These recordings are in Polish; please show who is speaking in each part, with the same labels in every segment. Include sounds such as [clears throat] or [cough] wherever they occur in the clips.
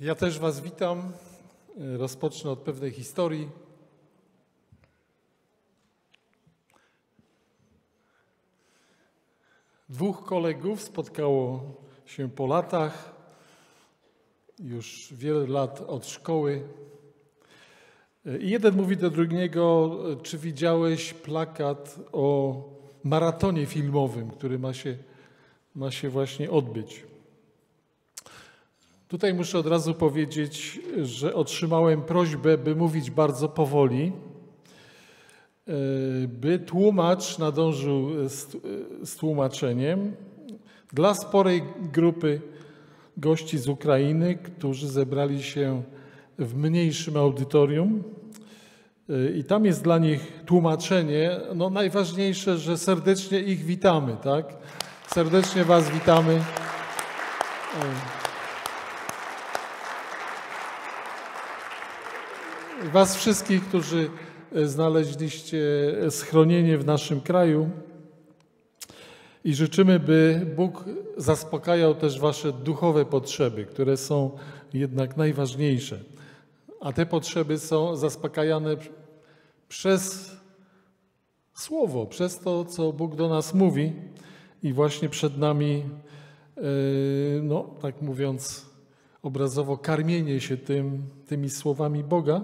Speaker 1: Ja też Was witam. Rozpocznę od pewnej historii. Dwóch kolegów spotkało się po latach, już wiele lat od szkoły. I jeden mówi do drugiego, czy widziałeś plakat o maratonie filmowym, który ma się, ma się właśnie odbyć. Tutaj muszę od razu powiedzieć, że otrzymałem prośbę, by mówić bardzo powoli, e, by tłumacz nadążył z, z tłumaczeniem dla sporej grupy gości z Ukrainy, którzy zebrali się w mniejszym audytorium. E, I tam jest dla nich tłumaczenie. No najważniejsze, że serdecznie ich witamy, tak? Serdecznie Was witamy. Was wszystkich, którzy e, znaleźliście schronienie w naszym kraju i życzymy, by Bóg zaspokajał też Wasze duchowe potrzeby, które są jednak najważniejsze. A te potrzeby są zaspokajane przez Słowo, przez to, co Bóg do nas mówi i właśnie przed nami, e, no tak mówiąc obrazowo, karmienie się tym, tymi słowami Boga.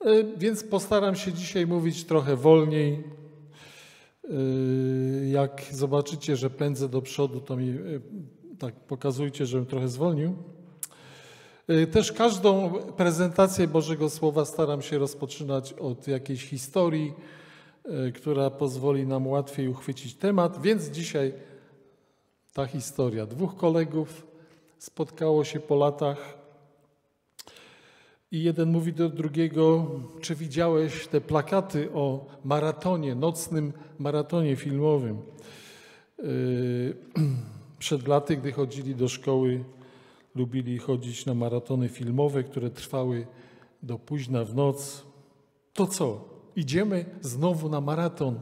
Speaker 1: E, więc postaram się dzisiaj mówić trochę wolniej. E, jak zobaczycie, że pędzę do przodu, to mi e, tak pokazujcie, żebym trochę zwolnił. Też każdą prezentację Bożego Słowa staram się rozpoczynać od jakiejś historii, która pozwoli nam łatwiej uchwycić temat, więc dzisiaj ta historia. Dwóch kolegów spotkało się po latach i jeden mówi do drugiego, czy widziałeś te plakaty o maratonie, nocnym maratonie filmowym. Yy, [clears throat] przed laty, gdy chodzili do szkoły, lubili chodzić na maratony filmowe, które trwały do późna w noc. To co? Idziemy znowu na maraton.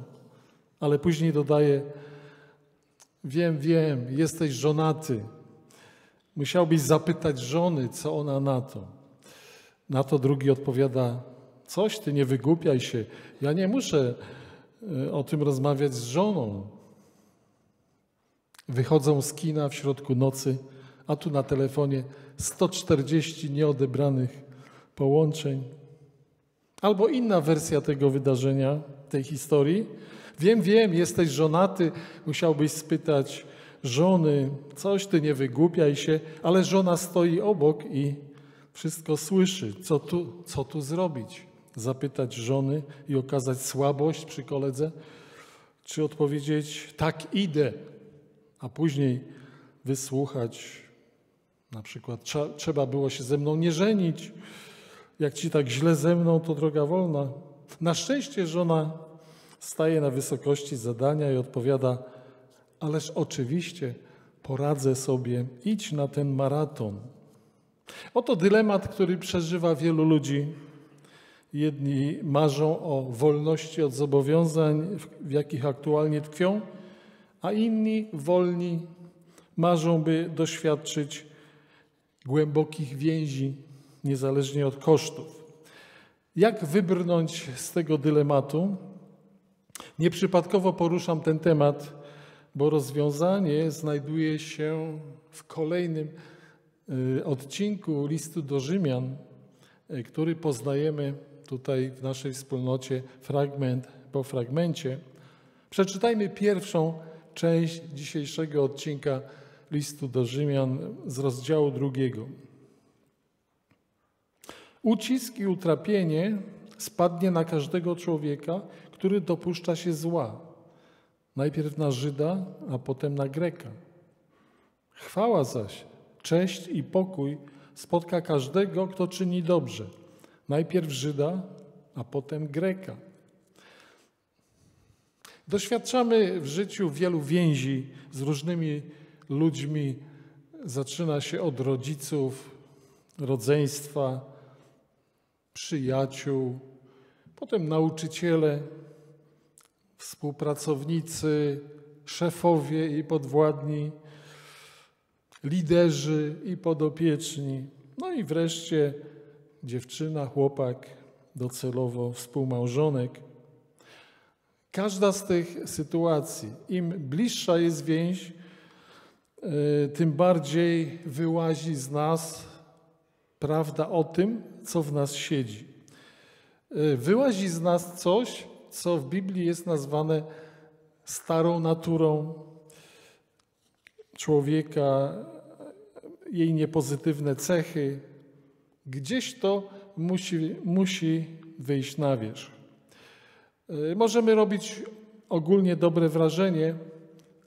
Speaker 1: Ale później dodaje: Wiem, wiem, jesteś żonaty. Musiałbyś zapytać żony, co ona na to. Na to drugi odpowiada: Coś ty nie wygłupiaj się. Ja nie muszę e, o tym rozmawiać z żoną. Wychodzą z kina w środku nocy, a tu na telefonie 140 nieodebranych połączeń. Albo inna wersja tego wydarzenia, tej historii. Wiem, wiem, jesteś żonaty, musiałbyś spytać żony, coś ty nie wygłupiaj się, ale żona stoi obok i wszystko słyszy. Co tu, co tu zrobić? Zapytać żony i okazać słabość przy koledze? Czy odpowiedzieć, tak idę, a później wysłuchać, na przykład, trzeba było się ze mną nie żenić. Jak ci tak źle ze mną, to droga wolna. Na szczęście żona staje na wysokości zadania i odpowiada, ależ oczywiście poradzę sobie, idź na ten maraton. Oto dylemat, który przeżywa wielu ludzi. Jedni marzą o wolności od zobowiązań, w jakich aktualnie tkwią, a inni, wolni, marzą, by doświadczyć głębokich więzi, niezależnie od kosztów. Jak wybrnąć z tego dylematu? Nieprzypadkowo poruszam ten temat, bo rozwiązanie znajduje się w kolejnym odcinku listu do Rzymian, y, który poznajemy tutaj w naszej wspólnocie fragment po fragmencie. Przeczytajmy pierwszą część dzisiejszego odcinka listu do Rzymian z rozdziału drugiego. Ucisk i utrapienie spadnie na każdego człowieka, który dopuszcza się zła. Najpierw na Żyda, a potem na Greka. Chwała zaś Cześć i pokój spotka każdego, kto czyni dobrze. Najpierw Żyda, a potem Greka. Doświadczamy w życiu wielu więzi z różnymi ludźmi. Zaczyna się od rodziców, rodzeństwa, przyjaciół, potem nauczyciele, współpracownicy, szefowie i podwładni liderzy i podopieczni, No i wreszcie dziewczyna, chłopak, docelowo współmałżonek. Każda z tych sytuacji, im bliższa jest więź, e, tym bardziej wyłazi z nas prawda o tym, co w nas siedzi. E, wyłazi z nas coś, co w Biblii jest nazwane starą naturą człowieka, jej niepozytywne cechy. Gdzieś to musi, musi wyjść na wierzch. E, możemy robić ogólnie dobre wrażenie,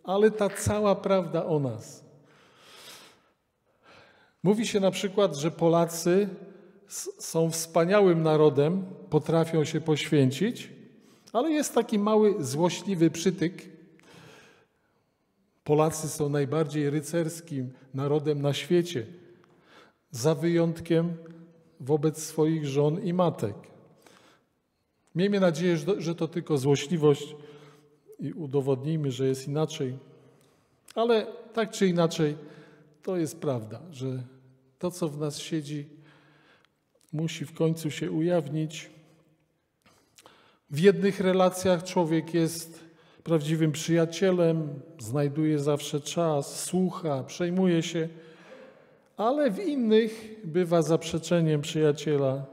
Speaker 1: ale ta cała prawda o nas. Mówi się na przykład, że Polacy są wspaniałym narodem, potrafią się poświęcić, ale jest taki mały, złośliwy przytyk. Polacy są najbardziej rycerskim narodem na świecie, za wyjątkiem wobec swoich żon i matek. Miejmy nadzieję, że to tylko złośliwość i udowodnijmy, że jest inaczej. Ale tak czy inaczej, to jest prawda, że to, co w nas siedzi, musi w końcu się ujawnić. W jednych relacjach człowiek jest prawdziwym przyjacielem, znajduje zawsze czas, słucha, przejmuje się, ale w innych bywa zaprzeczeniem przyjaciela.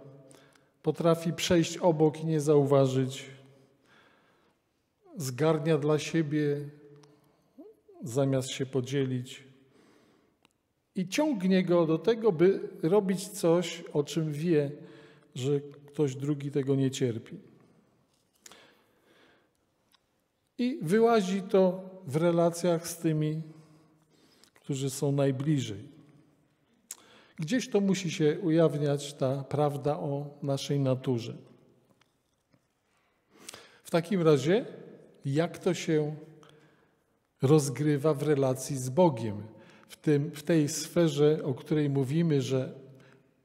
Speaker 1: Potrafi przejść obok i nie zauważyć. Zgarnia dla siebie, zamiast się podzielić. I ciągnie go do tego, by robić coś, o czym wie, że ktoś drugi tego nie cierpi. I wyłazi to w relacjach z tymi, którzy są najbliżej. Gdzieś to musi się ujawniać ta prawda o naszej naturze. W takim razie, jak to się rozgrywa w relacji z Bogiem, w, tym, w tej sferze, o której mówimy, że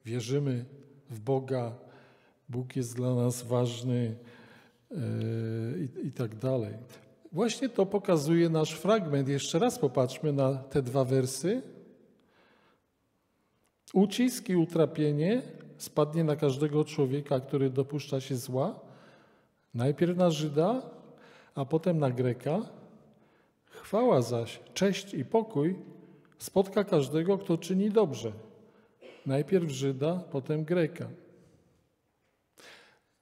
Speaker 1: wierzymy w Boga, Bóg jest dla nas ważny i, i tak dalej. Właśnie to pokazuje nasz fragment. Jeszcze raz popatrzmy na te dwa wersy. Ucisk i utrapienie spadnie na każdego człowieka, który dopuszcza się zła. Najpierw na Żyda, a potem na Greka. Chwała zaś, cześć i pokój spotka każdego, kto czyni dobrze. Najpierw Żyda, potem Greka.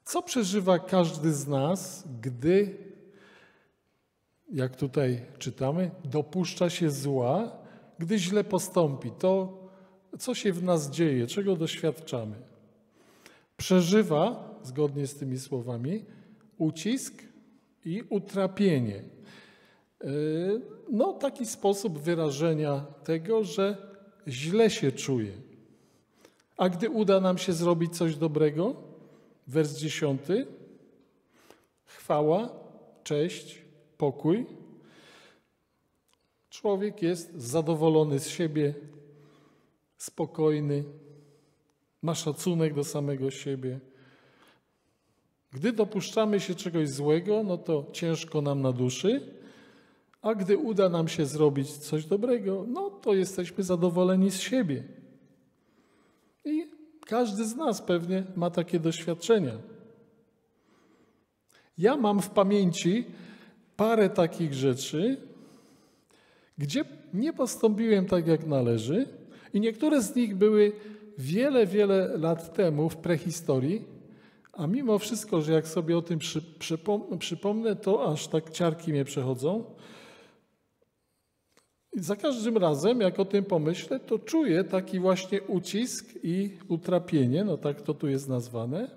Speaker 1: Co przeżywa każdy z nas, gdy, jak tutaj czytamy, dopuszcza się zła, gdy źle postąpi? To co się w nas dzieje, czego doświadczamy. Przeżywa, zgodnie z tymi słowami, ucisk i utrapienie. E, no, taki sposób wyrażenia tego, że źle się czuje. A gdy uda nam się zrobić coś dobrego, wers dziesiąty, chwała, cześć, pokój. Człowiek jest zadowolony z siebie, spokojny, ma szacunek do samego siebie. Gdy dopuszczamy się czegoś złego, no to ciężko nam na duszy, a gdy uda nam się zrobić coś dobrego, no to jesteśmy zadowoleni z siebie. I każdy z nas pewnie ma takie doświadczenia. Ja mam w pamięci parę takich rzeczy, gdzie nie postąpiłem tak, jak należy, i niektóre z nich były wiele, wiele lat temu w prehistorii, a mimo wszystko, że jak sobie o tym przy, przypom przypomnę, to aż tak ciarki mnie przechodzą. I za każdym razem, jak o tym pomyślę, to czuję taki właśnie ucisk i utrapienie, no tak to tu jest nazwane,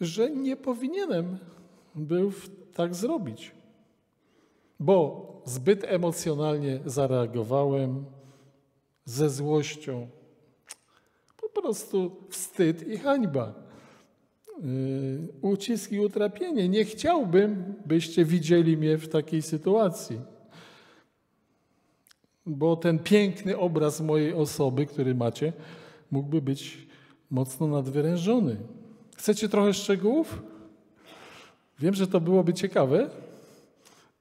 Speaker 1: że nie powinienem był tak zrobić bo zbyt emocjonalnie zareagowałem, ze złością. Po prostu wstyd i hańba. Yy, ucisk i utrapienie. Nie chciałbym, byście widzieli mnie w takiej sytuacji. Bo ten piękny obraz mojej osoby, który macie, mógłby być mocno nadwyrężony. Chcecie trochę szczegółów? Wiem, że to byłoby ciekawe.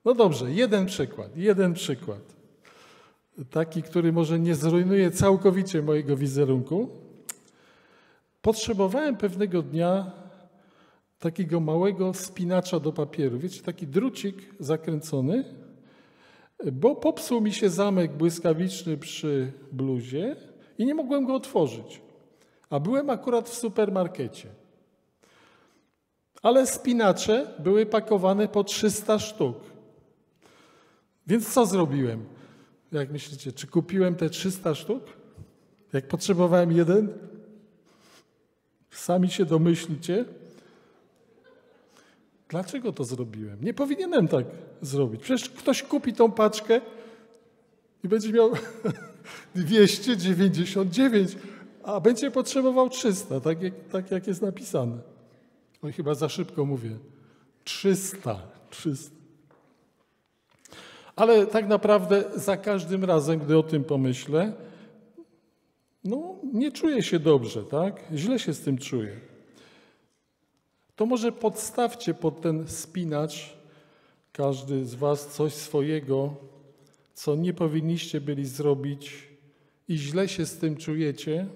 Speaker 1: No dobrze, jeden przykład, jeden przykład. taki, który może nie zrujnuje całkowicie mojego wizerunku, potrzebowałem pewnego dnia takiego małego spinacza do papieru. Wiecie, taki drucik zakręcony, bo popsuł mi się zamek błyskawiczny przy bluzie i nie mogłem go otworzyć. A byłem akurat w supermarkecie. Ale spinacze były pakowane po 300 sztuk. Więc co zrobiłem? Jak myślicie, czy kupiłem te 300 sztuk? Jak potrzebowałem jeden? Sami się domyślicie. Dlaczego to zrobiłem? Nie powinienem tak zrobić. Przecież ktoś kupi tą paczkę i będzie miał [laughs] 299, a będzie potrzebował 300, tak jak, tak jak jest napisane. Oj, chyba za szybko mówię. 300, 300. Ale tak naprawdę za każdym razem, gdy o tym pomyślę, no nie czuję się dobrze, tak? Źle się z tym czuję. To może podstawcie pod ten spinacz każdy z Was coś swojego, co nie powinniście byli zrobić i źle się z tym czujecie.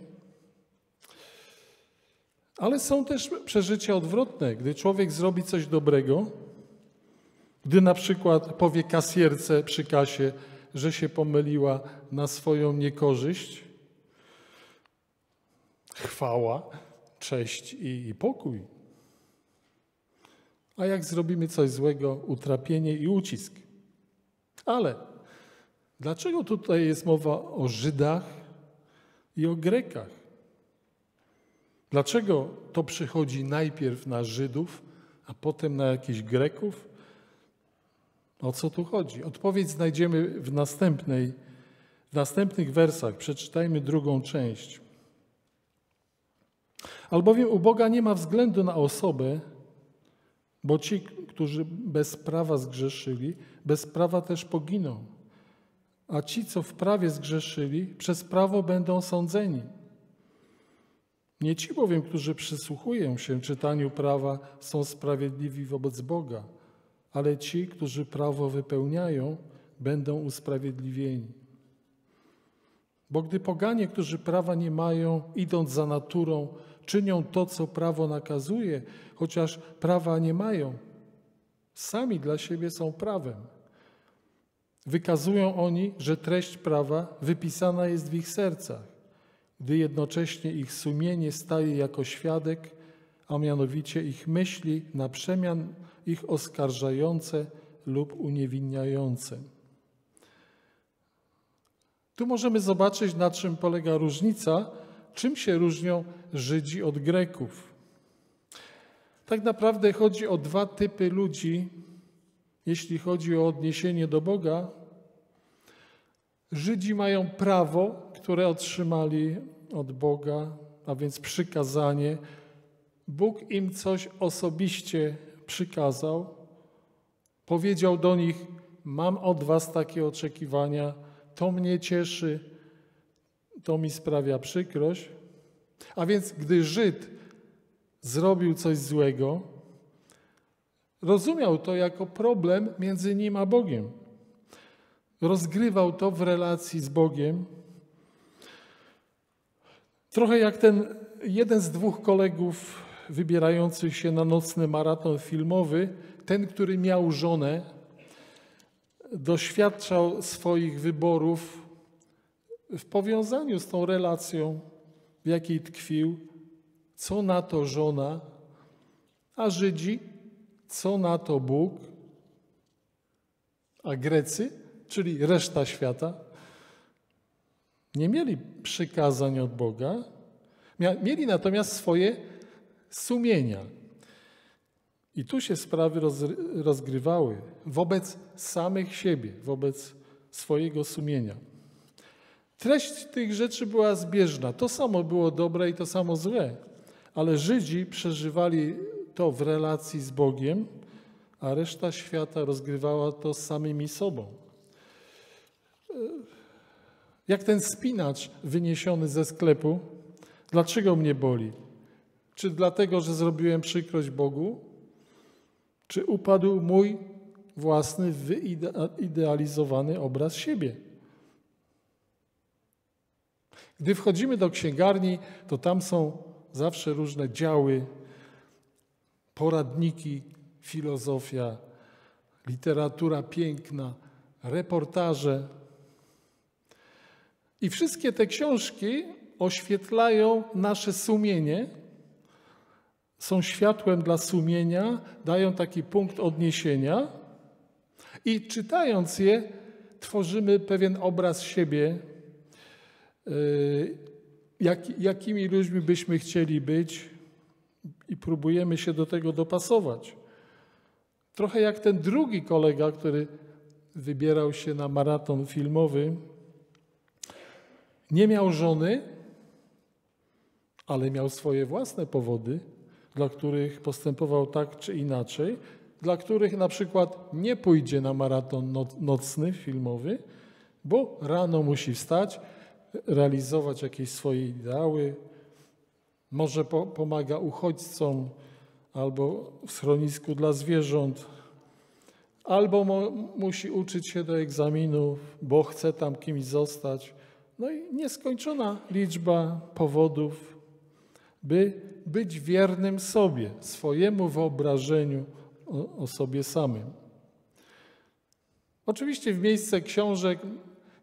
Speaker 1: Ale są też przeżycia odwrotne, gdy człowiek zrobi coś dobrego, gdy na przykład powie kasjerce przy kasie, że się pomyliła na swoją niekorzyść, chwała, cześć i, i pokój. A jak zrobimy coś złego, utrapienie i ucisk. Ale dlaczego tutaj jest mowa o Żydach i o Grekach? Dlaczego to przychodzi najpierw na Żydów, a potem na jakichś Greków? O co tu chodzi? Odpowiedź znajdziemy w, następnej, w następnych wersach. Przeczytajmy drugą część. Albowiem u Boga nie ma względu na osobę, bo ci, którzy bez prawa zgrzeszyli, bez prawa też poginą. A ci, co w prawie zgrzeszyli, przez prawo będą sądzeni. Nie ci bowiem, którzy przysłuchują się czytaniu prawa, są sprawiedliwi wobec Boga, ale ci, którzy prawo wypełniają, będą usprawiedliwieni. Bo gdy poganie, którzy prawa nie mają, idąc za naturą, czynią to, co prawo nakazuje, chociaż prawa nie mają, sami dla siebie są prawem. Wykazują oni, że treść prawa wypisana jest w ich sercach, gdy jednocześnie ich sumienie staje jako świadek, a mianowicie ich myśli na przemian ich oskarżające lub uniewinniające. Tu możemy zobaczyć, na czym polega różnica, czym się różnią Żydzi od Greków. Tak naprawdę chodzi o dwa typy ludzi, jeśli chodzi o odniesienie do Boga. Żydzi mają prawo, które otrzymali od Boga, a więc przykazanie. Bóg im coś osobiście przykazał. Powiedział do nich: Mam od Was takie oczekiwania, to mnie cieszy, to mi sprawia przykrość. A więc, gdy Żyd zrobił coś złego, rozumiał to jako problem między nim a Bogiem. Rozgrywał to w relacji z Bogiem. Trochę jak ten jeden z dwóch kolegów wybierających się na nocny maraton filmowy, ten, który miał żonę, doświadczał swoich wyborów w powiązaniu z tą relacją, w jakiej tkwił, co na to żona, a Żydzi, co na to Bóg, a Grecy, czyli reszta świata, nie mieli przykazań od Boga, mieli natomiast swoje sumienia. I tu się sprawy rozgrywały wobec samych siebie, wobec swojego sumienia. Treść tych rzeczy była zbieżna. To samo było dobre i to samo złe, ale Żydzi przeżywali to w relacji z Bogiem, a reszta świata rozgrywała to z samymi sobą. Jak ten spinacz wyniesiony ze sklepu, dlaczego mnie boli? Czy dlatego, że zrobiłem przykrość Bogu? Czy upadł mój własny wyidealizowany obraz siebie? Gdy wchodzimy do księgarni, to tam są zawsze różne działy, poradniki, filozofia, literatura piękna, reportaże. I wszystkie te książki oświetlają nasze sumienie, są światłem dla sumienia, dają taki punkt odniesienia i czytając je, tworzymy pewien obraz siebie, jak, jakimi ludźmi byśmy chcieli być i próbujemy się do tego dopasować. Trochę jak ten drugi kolega, który wybierał się na maraton filmowy, nie miał żony, ale miał swoje własne powody, dla których postępował tak czy inaczej, dla których na przykład nie pójdzie na maraton nocny filmowy, bo rano musi wstać, realizować jakieś swoje ideały, może po, pomaga uchodźcom albo w schronisku dla zwierząt, albo mo, musi uczyć się do egzaminów, bo chce tam kimś zostać. No i nieskończona liczba powodów, by być wiernym sobie, swojemu wyobrażeniu o, o sobie samym. Oczywiście w miejsce książek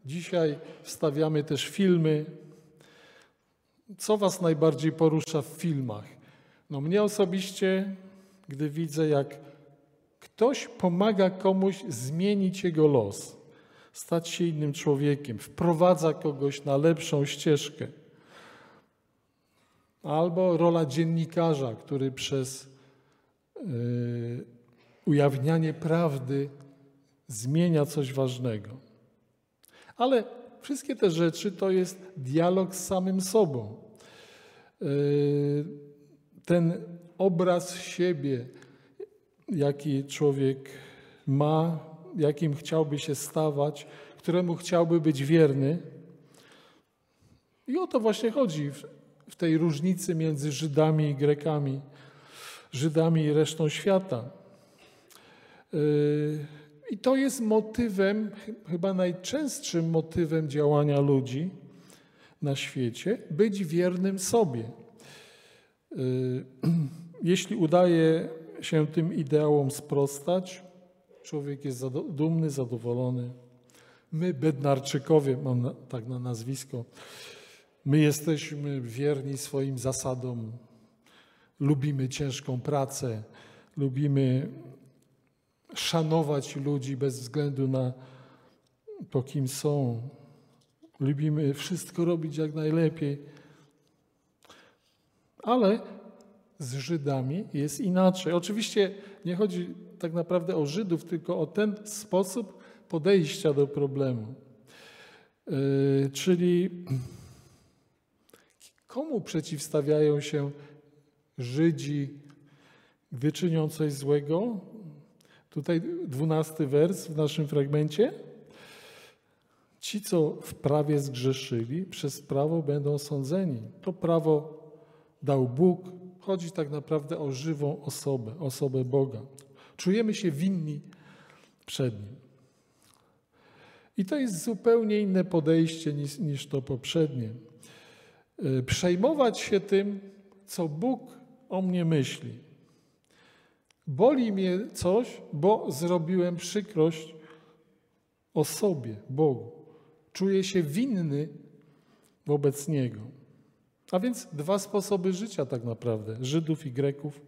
Speaker 1: dzisiaj wstawiamy też filmy. Co Was najbardziej porusza w filmach? No mnie osobiście, gdy widzę, jak ktoś pomaga komuś zmienić jego los, stać się innym człowiekiem, wprowadza kogoś na lepszą ścieżkę. Albo rola dziennikarza, który przez yy, ujawnianie prawdy zmienia coś ważnego. Ale wszystkie te rzeczy to jest dialog z samym sobą. Yy, ten obraz siebie, jaki człowiek ma, jakim chciałby się stawać, któremu chciałby być wierny. I o to właśnie chodzi w tej różnicy między Żydami i Grekami, Żydami i resztą świata. I to jest motywem, chyba najczęstszym motywem działania ludzi na świecie, być wiernym sobie. Yy, [clears throat] jeśli udaje się tym ideałom sprostać, człowiek jest dumny, zadowolony. My, Bednarczykowie, mam tak na nazwisko, my jesteśmy wierni swoim zasadom, lubimy ciężką pracę, lubimy szanować ludzi bez względu na to, kim są. Lubimy wszystko robić jak najlepiej. Ale z Żydami jest inaczej. Oczywiście nie chodzi tak naprawdę o Żydów, tylko o ten sposób podejścia do problemu. Yy, czyli komu przeciwstawiają się Żydzi, gdy czynią coś złego? Tutaj dwunasty wers w naszym fragmencie. Ci, co w prawie zgrzeszyli, przez prawo będą sądzeni. To prawo dał Bóg. Chodzi tak naprawdę o żywą osobę, osobę Boga. Czujemy się winni przed Nim. I to jest zupełnie inne podejście niż, niż to poprzednie. E, przejmować się tym, co Bóg o mnie myśli. Boli mnie coś, bo zrobiłem przykrość osobie, Bogu. Czuję się winny wobec Niego. A więc dwa sposoby życia tak naprawdę, Żydów i Greków.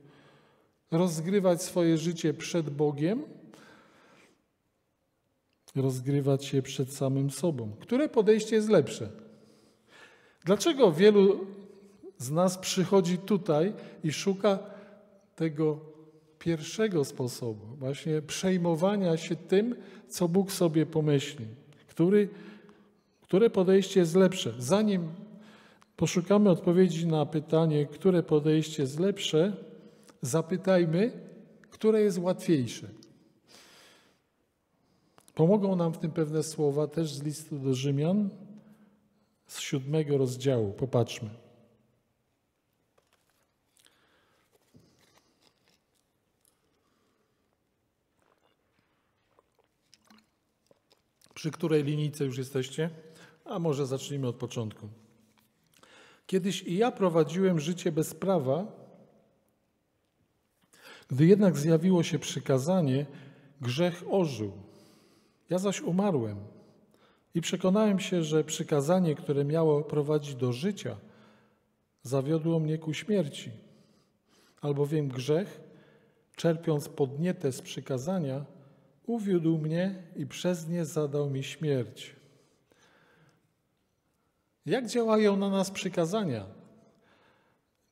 Speaker 1: Rozgrywać swoje życie przed Bogiem, rozgrywać je przed samym sobą. Które podejście jest lepsze? Dlaczego wielu z nas przychodzi tutaj i szuka tego pierwszego sposobu, właśnie przejmowania się tym, co Bóg sobie pomyśli. Który, które podejście jest lepsze? Zanim poszukamy odpowiedzi na pytanie, które podejście jest lepsze, zapytajmy, które jest łatwiejsze. Pomogą nam w tym pewne słowa też z listu do Rzymian z siódmego rozdziału. Popatrzmy. Przy której linijce już jesteście? A może zacznijmy od początku. Kiedyś i ja prowadziłem życie bez prawa, gdy jednak zjawiło się przykazanie, grzech ożył. Ja zaś umarłem i przekonałem się, że przykazanie, które miało prowadzić do życia, zawiodło mnie ku śmierci. Albowiem grzech, czerpiąc podnietę z przykazania, uwiódł mnie i przez nie zadał mi śmierć. Jak działają na nas przykazania,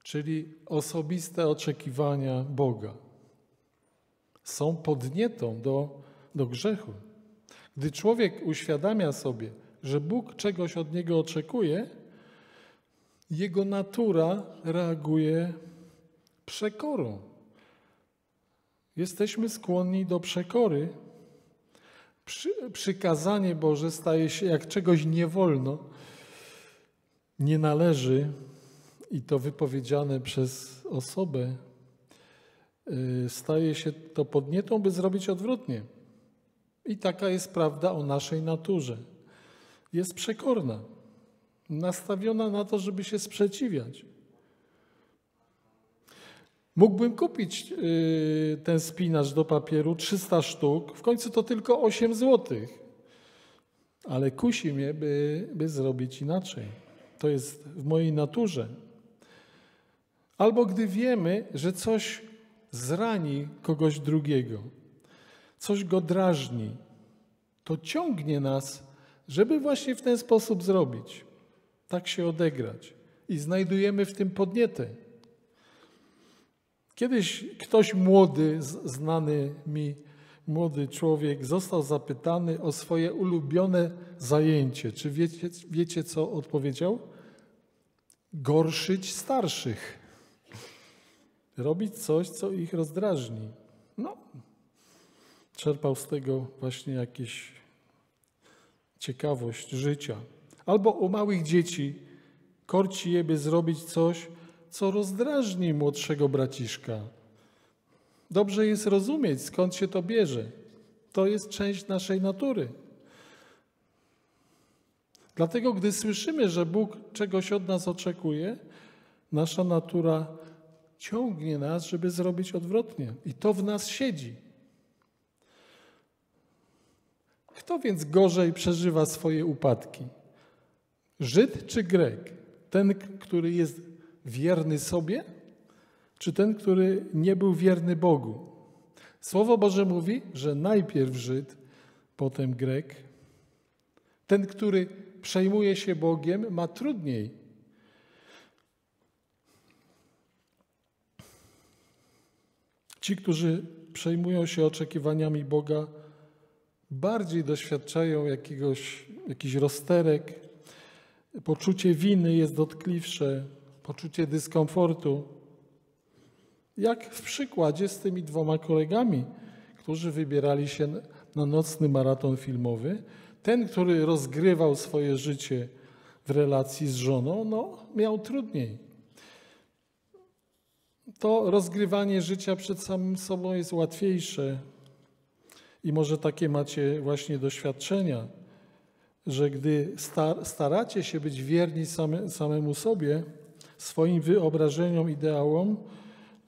Speaker 1: czyli osobiste oczekiwania Boga? Są podnietą do, do grzechu. Gdy człowiek uświadamia sobie, że Bóg czegoś od niego oczekuje, jego natura reaguje przekorą. Jesteśmy skłonni do przekory. Przy, przykazanie Boże staje się, jak czegoś nie wolno, nie należy, i to wypowiedziane przez osobę, y, staje się to podnietą, by zrobić odwrotnie. I taka jest prawda o naszej naturze. Jest przekorna, nastawiona na to, żeby się sprzeciwiać. Mógłbym kupić y, ten spinacz do papieru 300 sztuk, w końcu to tylko 8 zł. Ale kusi mnie, by, by zrobić inaczej. To jest w mojej naturze. Albo gdy wiemy, że coś zrani kogoś drugiego, coś go drażni, to ciągnie nas, żeby właśnie w ten sposób zrobić, tak się odegrać. I znajdujemy w tym podnietę. Kiedyś ktoś młody, znany mi młody człowiek, został zapytany o swoje ulubione zajęcie. Czy wiecie, wiecie co odpowiedział? Gorszyć starszych. Robić coś, co ich rozdrażni. No, czerpał z tego właśnie jakieś ciekawość życia. Albo u małych dzieci korci je, by zrobić coś, co rozdrażni młodszego braciszka. Dobrze jest rozumieć, skąd się to bierze. To jest część naszej natury. Dlatego, gdy słyszymy, że Bóg czegoś od nas oczekuje, nasza natura ciągnie nas, żeby zrobić odwrotnie. I to w nas siedzi. Kto więc gorzej przeżywa swoje upadki? Żyd czy Grek? Ten, który jest wierny sobie, czy ten, który nie był wierny Bogu? Słowo Boże mówi, że najpierw Żyd, potem Grek. Ten, który przejmuje się Bogiem, ma trudniej. Ci, którzy przejmują się oczekiwaniami Boga, bardziej doświadczają jakiegoś, jakichś rozterek, poczucie winy jest dotkliwsze, poczucie dyskomfortu. Jak w przykładzie z tymi dwoma kolegami, którzy wybierali się na nocny maraton filmowy. Ten, który rozgrywał swoje życie w relacji z żoną, no, miał trudniej. To rozgrywanie życia przed samym sobą jest łatwiejsze. I może takie macie właśnie doświadczenia, że gdy staracie się być wierni samemu sobie, swoim wyobrażeniom, ideałom,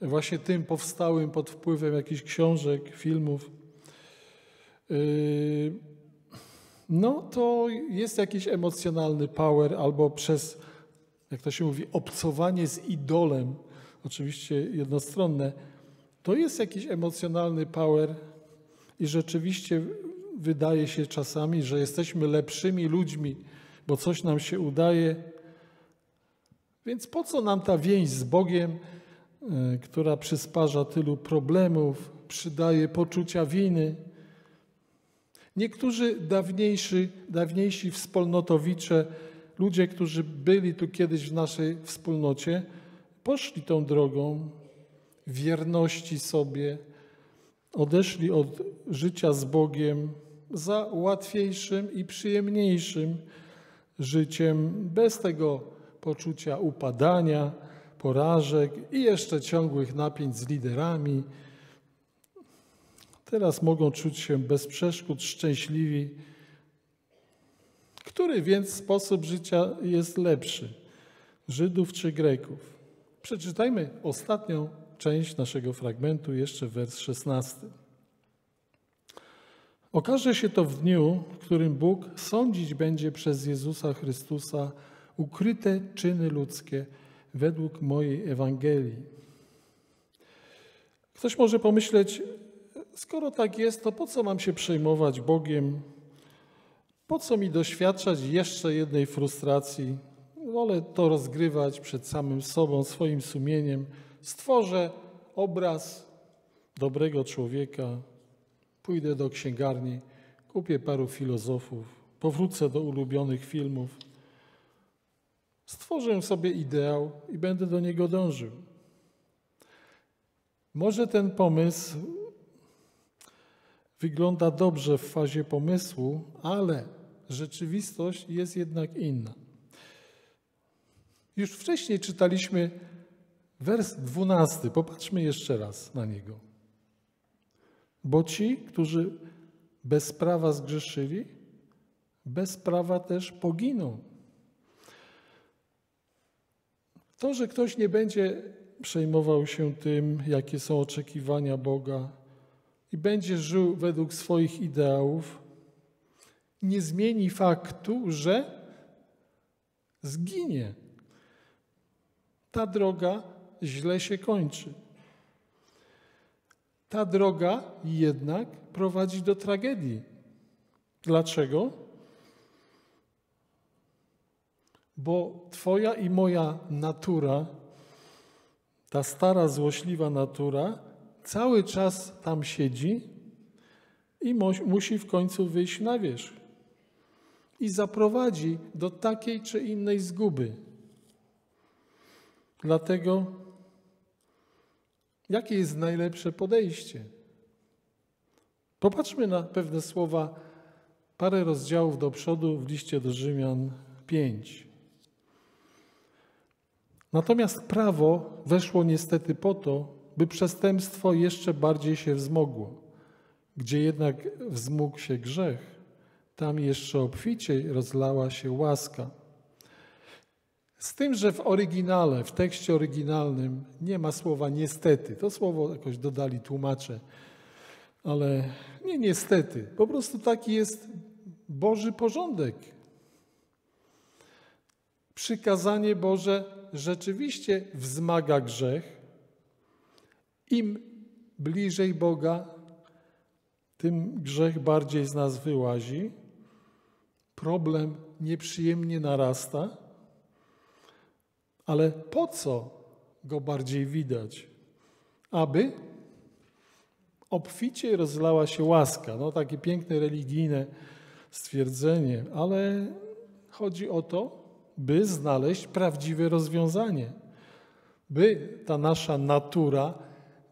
Speaker 1: właśnie tym powstałym pod wpływem jakichś książek, filmów, yy, no to jest jakiś emocjonalny power albo przez, jak to się mówi, obcowanie z idolem, oczywiście jednostronne, to jest jakiś emocjonalny power i rzeczywiście wydaje się czasami, że jesteśmy lepszymi ludźmi, bo coś nam się udaje, więc po co nam ta więź z Bogiem, e, która przysparza tylu problemów, przydaje poczucia winy? Niektórzy dawniejsi, dawniejsi wspólnotowicze, ludzie, którzy byli tu kiedyś w naszej wspólnocie, poszli tą drogą wierności sobie, odeszli od życia z Bogiem za łatwiejszym i przyjemniejszym życiem, bez tego poczucia upadania, porażek i jeszcze ciągłych napięć z liderami. Teraz mogą czuć się bez przeszkód szczęśliwi. Który więc sposób życia jest lepszy? Żydów czy Greków. Przeczytajmy ostatnią część naszego fragmentu, jeszcze wers 16. Okaże się to w dniu, w którym Bóg sądzić będzie przez Jezusa Chrystusa ukryte czyny ludzkie według mojej Ewangelii. Ktoś może pomyśleć, skoro tak jest, to po co mam się przejmować Bogiem? Po co mi doświadczać jeszcze jednej frustracji? Wolę to rozgrywać przed samym sobą, swoim sumieniem. Stworzę obraz dobrego człowieka, pójdę do księgarni, kupię paru filozofów, powrócę do ulubionych filmów. Stworzę sobie ideał i będę do niego dążył. Może ten pomysł wygląda dobrze w fazie pomysłu, ale rzeczywistość jest jednak inna. Już wcześniej czytaliśmy wers dwunasty. Popatrzmy jeszcze raz na niego. Bo ci, którzy bez prawa zgrzeszyli, bez prawa też poginą. To, że ktoś nie będzie przejmował się tym, jakie są oczekiwania Boga i będzie żył według swoich ideałów, nie zmieni faktu, że zginie. Ta droga źle się kończy. Ta droga jednak prowadzi do tragedii. Dlaczego? Bo Twoja i moja natura, ta stara, złośliwa natura, cały czas tam siedzi i musi w końcu wyjść na wierzch i zaprowadzi do takiej czy innej zguby. Dlatego, jakie jest najlepsze podejście? Popatrzmy na pewne słowa, parę rozdziałów do przodu w liście do Rzymian 5. Natomiast prawo weszło niestety po to, by przestępstwo jeszcze bardziej się wzmogło. Gdzie jednak wzmógł się grzech, tam jeszcze obficiej rozlała się łaska. Z tym, że w oryginale, w tekście oryginalnym nie ma słowa niestety. To słowo jakoś dodali tłumacze, ale nie niestety. Po prostu taki jest Boży porządek. Przykazanie Boże rzeczywiście wzmaga grzech. Im bliżej Boga, tym grzech bardziej z nas wyłazi. Problem nieprzyjemnie narasta ale po co go bardziej widać? Aby obficie rozlała się łaska. No takie piękne religijne stwierdzenie, ale chodzi o to, by znaleźć prawdziwe rozwiązanie, by ta nasza natura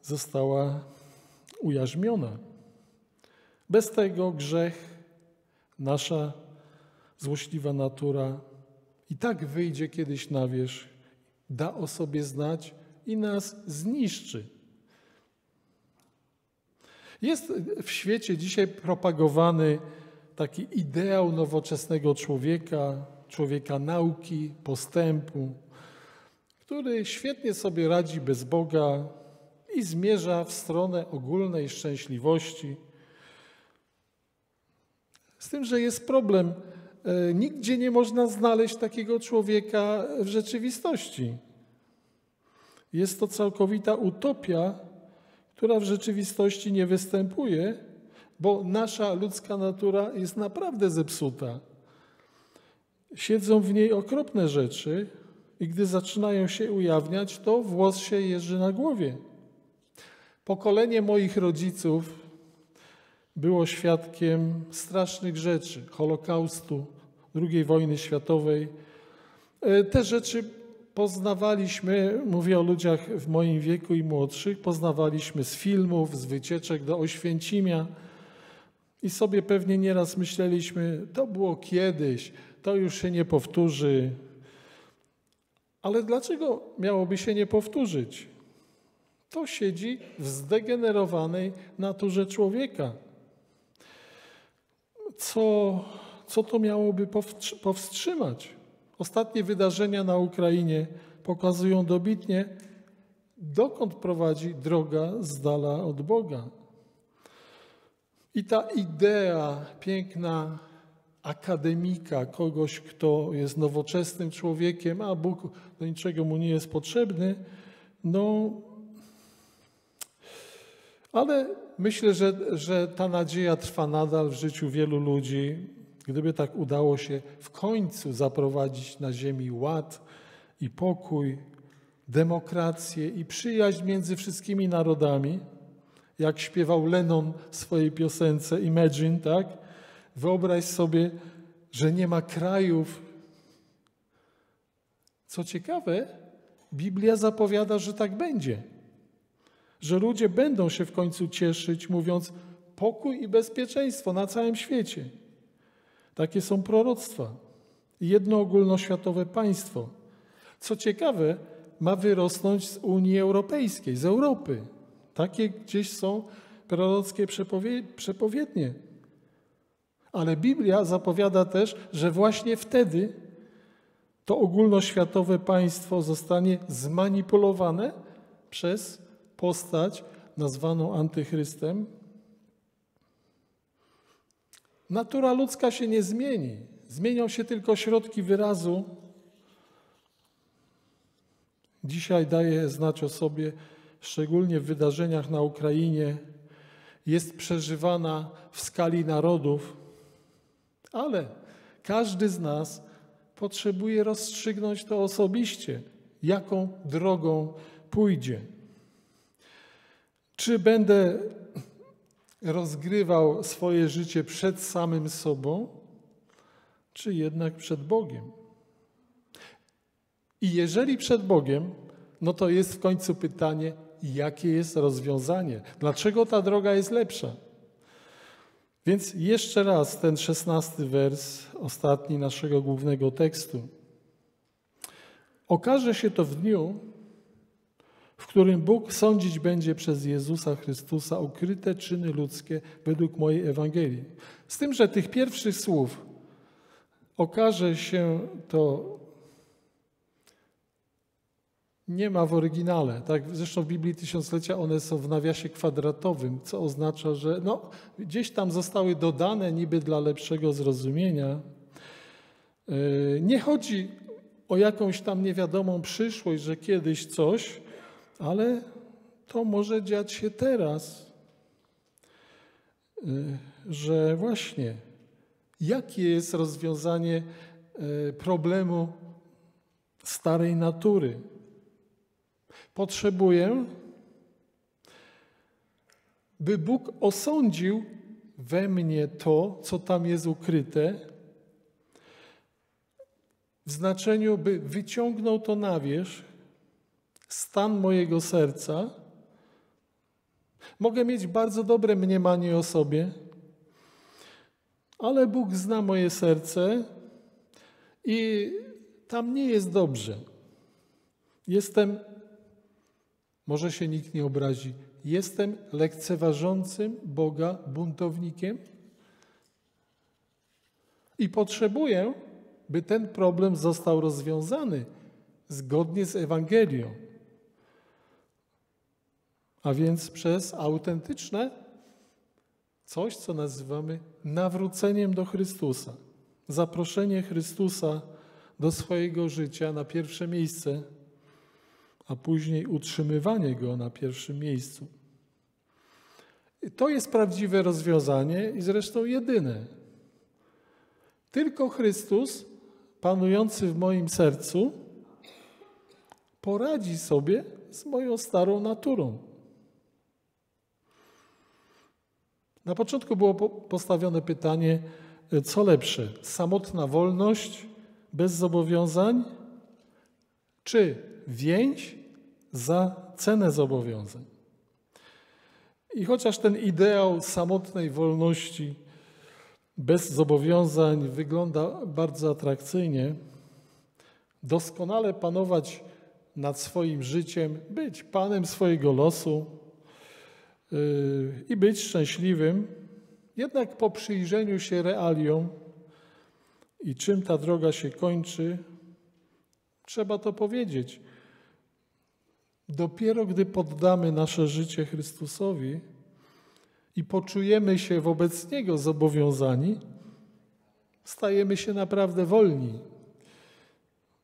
Speaker 1: została ujarzmiona. Bez tego grzech, nasza złośliwa natura i tak wyjdzie kiedyś na wierzch da o sobie znać i nas zniszczy. Jest w świecie dzisiaj propagowany taki ideał nowoczesnego człowieka, człowieka nauki, postępu, który świetnie sobie radzi bez Boga i zmierza w stronę ogólnej szczęśliwości. Z tym, że jest problem E, nigdzie nie można znaleźć takiego człowieka w rzeczywistości. Jest to całkowita utopia, która w rzeczywistości nie występuje, bo nasza ludzka natura jest naprawdę zepsuta. Siedzą w niej okropne rzeczy, i gdy zaczynają się ujawniać, to włos się jeży na głowie. Pokolenie moich rodziców było świadkiem strasznych rzeczy, Holokaustu, II wojny światowej. E, te rzeczy poznawaliśmy, mówię o ludziach w moim wieku i młodszych, poznawaliśmy z filmów, z wycieczek do Oświęcimia i sobie pewnie nieraz myśleliśmy, to było kiedyś, to już się nie powtórzy. Ale dlaczego miałoby się nie powtórzyć? To siedzi w zdegenerowanej naturze człowieka. Co co to miałoby powstrzymać? Ostatnie wydarzenia na Ukrainie pokazują dobitnie, dokąd prowadzi droga z dala od Boga. I ta idea piękna akademika, kogoś, kto jest nowoczesnym człowiekiem, a Bóg do niczego mu nie jest potrzebny, no, ale myślę, że, że ta nadzieja trwa nadal w życiu wielu ludzi. Gdyby tak udało się w końcu zaprowadzić na ziemi ład i pokój, demokrację i przyjaźń między wszystkimi narodami, jak śpiewał Lennon w swojej piosence Imagine, tak? Wyobraź sobie, że nie ma krajów. Co ciekawe, Biblia zapowiada, że tak będzie. Że ludzie będą się w końcu cieszyć, mówiąc pokój i bezpieczeństwo na całym świecie. Takie są proroctwa. Jedno ogólnoświatowe państwo. Co ciekawe, ma wyrosnąć z Unii Europejskiej, z Europy. Takie gdzieś są prorockie przepowiednie. Ale Biblia zapowiada też, że właśnie wtedy to ogólnoświatowe państwo zostanie zmanipulowane przez postać nazwaną antychrystem. Natura ludzka się nie zmieni. Zmienią się tylko środki wyrazu. Dzisiaj daje znać o sobie, szczególnie w wydarzeniach na Ukrainie, jest przeżywana w skali narodów, ale każdy z nas potrzebuje rozstrzygnąć to osobiście, jaką drogą pójdzie. Czy będę rozgrywał swoje życie przed samym sobą, czy jednak przed Bogiem? I jeżeli przed Bogiem, no to jest w końcu pytanie, jakie jest rozwiązanie? Dlaczego ta droga jest lepsza? Więc jeszcze raz ten szesnasty wers, ostatni naszego głównego tekstu. Okaże się to w dniu, w którym Bóg sądzić będzie przez Jezusa Chrystusa ukryte czyny ludzkie według mojej Ewangelii. Z tym, że tych pierwszych słów okaże się to nie ma w oryginale. Tak? Zresztą w Biblii Tysiąclecia one są w nawiasie kwadratowym, co oznacza, że no, gdzieś tam zostały dodane niby dla lepszego zrozumienia. Yy, nie chodzi o jakąś tam niewiadomą przyszłość, że kiedyś coś, ale to może dziać się teraz, yy, że właśnie jakie jest rozwiązanie yy, problemu starej natury. Potrzebuję, by Bóg osądził we mnie to, co tam jest ukryte, w znaczeniu, by wyciągnął to na wierzch, stan mojego serca. Mogę mieć bardzo dobre mniemanie o sobie, ale Bóg zna moje serce i tam nie jest dobrze. Jestem może się nikt nie obrazi. Jestem lekceważącym Boga buntownikiem i potrzebuję, by ten problem został rozwiązany zgodnie z Ewangelią. A więc przez autentyczne coś, co nazywamy nawróceniem do Chrystusa. Zaproszenie Chrystusa do swojego życia na pierwsze miejsce a później utrzymywanie go na pierwszym miejscu. To jest prawdziwe rozwiązanie i zresztą jedyne. Tylko Chrystus, panujący w moim sercu, poradzi sobie z moją starą naturą. Na początku było postawione pytanie, co lepsze: samotna wolność bez zobowiązań, czy więź za cenę zobowiązań. I chociaż ten ideał samotnej wolności bez zobowiązań wygląda bardzo atrakcyjnie, doskonale panować nad swoim życiem, być panem swojego losu yy, i być szczęśliwym, jednak po przyjrzeniu się realiom i czym ta droga się kończy, Trzeba to powiedzieć. Dopiero gdy poddamy nasze życie Chrystusowi i poczujemy się wobec Niego zobowiązani, stajemy się naprawdę wolni,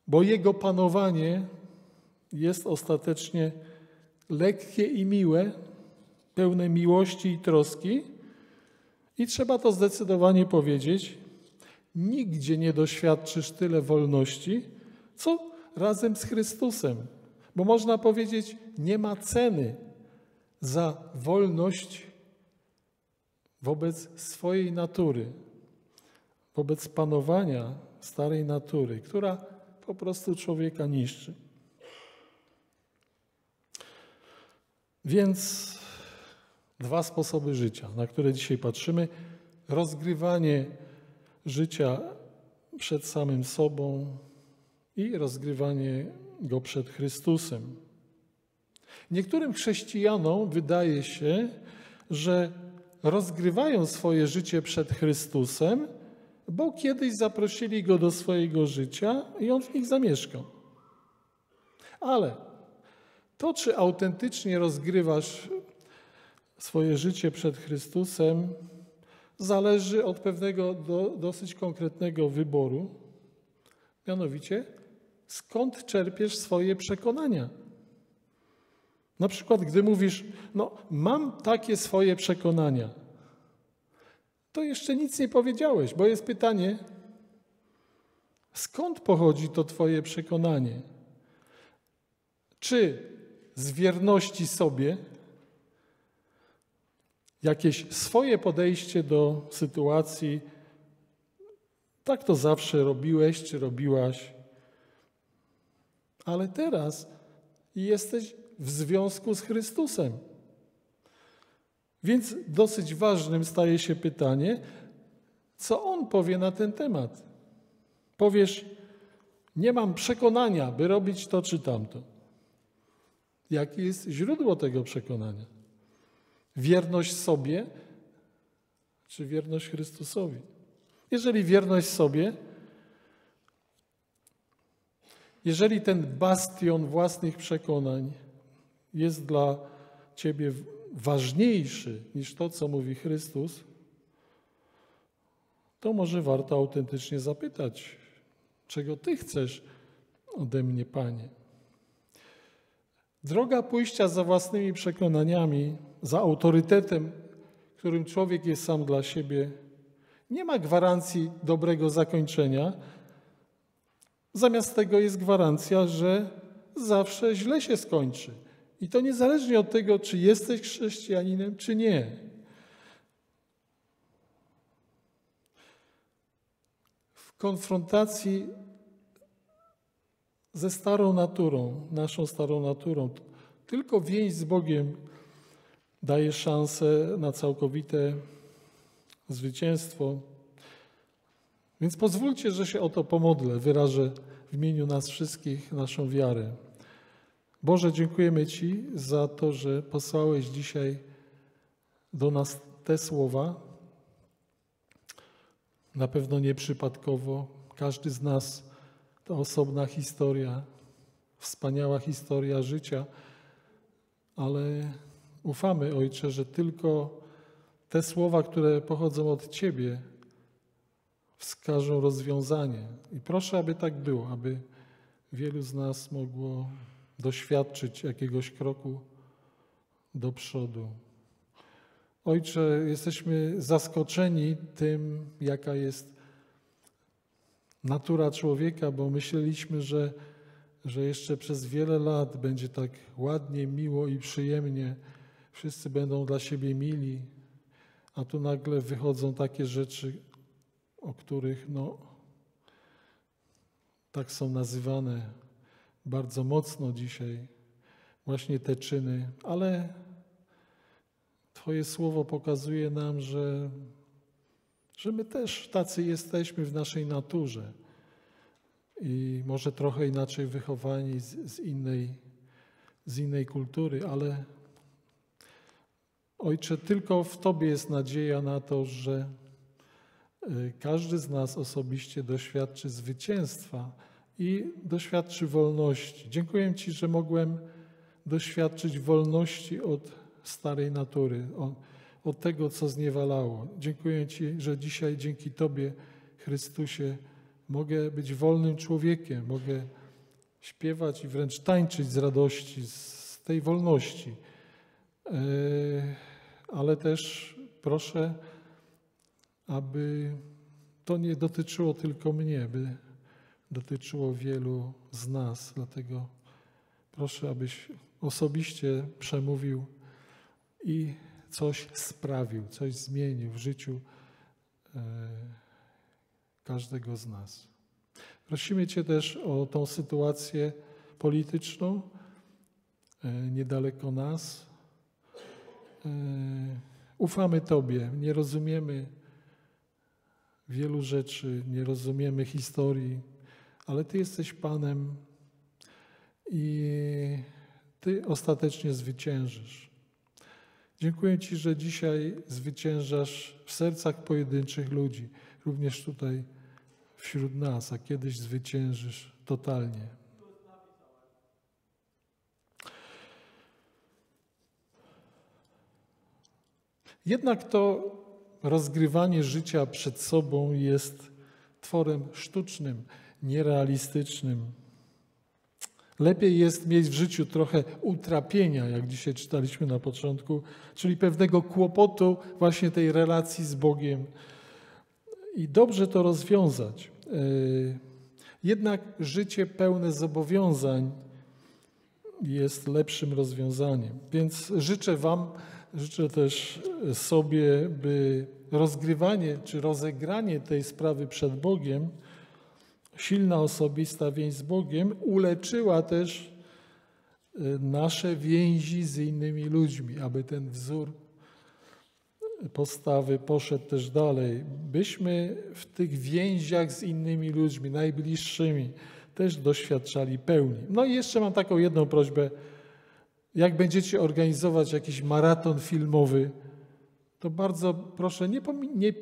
Speaker 1: bo Jego panowanie jest ostatecznie lekkie i miłe, pełne miłości i troski. I trzeba to zdecydowanie powiedzieć: nigdzie nie doświadczysz tyle wolności, co razem z Chrystusem. Bo można powiedzieć, nie ma ceny za wolność wobec swojej natury, wobec panowania starej natury, która po prostu człowieka niszczy. Więc dwa sposoby życia, na które dzisiaj patrzymy: rozgrywanie życia przed samym sobą i rozgrywanie go przed Chrystusem. Niektórym chrześcijanom wydaje się, że rozgrywają swoje życie przed Chrystusem, bo kiedyś zaprosili go do swojego życia i on w nich zamieszkał. Ale to, czy autentycznie rozgrywasz swoje życie przed Chrystusem, zależy od pewnego do, dosyć konkretnego wyboru. Mianowicie, skąd czerpiesz swoje przekonania? Na przykład, gdy mówisz, no, mam takie swoje przekonania, to jeszcze nic nie powiedziałeś, bo jest pytanie, skąd pochodzi to Twoje przekonanie? Czy z wierności sobie, jakieś swoje podejście do sytuacji, tak to zawsze robiłeś czy robiłaś, ale teraz jesteś w związku z Chrystusem. Więc dosyć ważnym staje się pytanie, co on powie na ten temat. Powiesz, nie mam przekonania, by robić to czy tamto. Jakie jest źródło tego przekonania? Wierność sobie czy wierność Chrystusowi? Jeżeli wierność sobie, jeżeli ten bastion własnych przekonań jest dla ciebie ważniejszy niż to, co mówi Chrystus, to może warto autentycznie zapytać, czego Ty chcesz ode mnie, Panie. Droga pójścia za własnymi przekonaniami, za autorytetem, którym człowiek jest sam dla siebie, nie ma gwarancji dobrego zakończenia. Zamiast tego jest gwarancja, że zawsze źle się skończy. I to niezależnie od tego, czy jesteś chrześcijaninem, czy nie. W konfrontacji ze starą naturą, naszą starą naturą, tylko więź z Bogiem daje szansę na całkowite zwycięstwo. Więc pozwólcie, że się o to pomodlę, wyrażę w imieniu nas wszystkich naszą wiarę. Boże, dziękujemy Ci za to, że posłałeś dzisiaj do nas te słowa. Na pewno nieprzypadkowo. Każdy z nas to osobna historia, wspaniała historia życia, ale ufamy, Ojcze, że tylko te słowa, które pochodzą od Ciebie, wskażą rozwiązanie. I proszę, aby tak było, aby wielu z nas mogło doświadczyć jakiegoś kroku do przodu. Ojcze, jesteśmy zaskoczeni tym, jaka jest natura człowieka, bo myśleliśmy, że, że jeszcze przez wiele lat będzie tak ładnie, miło i przyjemnie. Wszyscy będą dla siebie mili, a tu nagle wychodzą takie rzeczy, o których no, tak są nazywane bardzo mocno dzisiaj właśnie te czyny, ale Twoje słowo pokazuje nam, że, że my też tacy jesteśmy w naszej naturze i może trochę inaczej wychowani z, z, innej, z innej kultury, ale Ojcze, tylko w Tobie jest nadzieja na to, że każdy z nas osobiście doświadczy zwycięstwa i doświadczy wolności. Dziękuję Ci, że mogłem doświadczyć wolności od starej natury, od, od tego, co zniewalało. Dziękuję Ci, że dzisiaj dzięki Tobie, Chrystusie, mogę być wolnym człowiekiem, mogę śpiewać i wręcz tańczyć z radości, z tej wolności. E, ale też proszę, aby to nie dotyczyło tylko mnie, by dotyczyło wielu z nas. Dlatego proszę, abyś osobiście przemówił i coś sprawił, coś zmienił w życiu e, każdego z nas. Prosimy Cię też o tą sytuację polityczną e, niedaleko nas. E, ufamy Tobie, nie rozumiemy wielu rzeczy, nie rozumiemy historii, ale Ty jesteś Panem i Ty ostatecznie zwyciężysz. Dziękuję Ci, że dzisiaj zwyciężasz w sercach pojedynczych ludzi, również tutaj wśród nas, a kiedyś zwyciężysz totalnie. Jednak to rozgrywanie życia przed sobą jest tworem sztucznym, nierealistycznym. Lepiej jest mieć w życiu trochę utrapienia, jak dzisiaj czytaliśmy na początku, czyli pewnego kłopotu właśnie tej relacji z Bogiem i dobrze to rozwiązać. E, jednak życie pełne zobowiązań jest lepszym rozwiązaniem. Więc życzę Wam, życzę też sobie, by rozgrywanie czy rozegranie tej sprawy przed Bogiem, silna osobista więź z Bogiem, uleczyła też e, nasze więzi z innymi ludźmi, aby ten wzór postawy poszedł też dalej. Byśmy w tych więziach z innymi ludźmi, najbliższymi, też doświadczali pełni. No i jeszcze mam taką jedną prośbę. Jak będziecie organizować jakiś maraton filmowy, to bardzo proszę, nie, pomi nie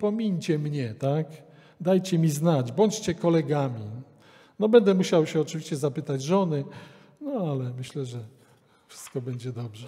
Speaker 1: mnie, tak? Dajcie mi znać, bądźcie kolegami. No będę musiał się oczywiście zapytać żony, no ale myślę, że wszystko będzie dobrze.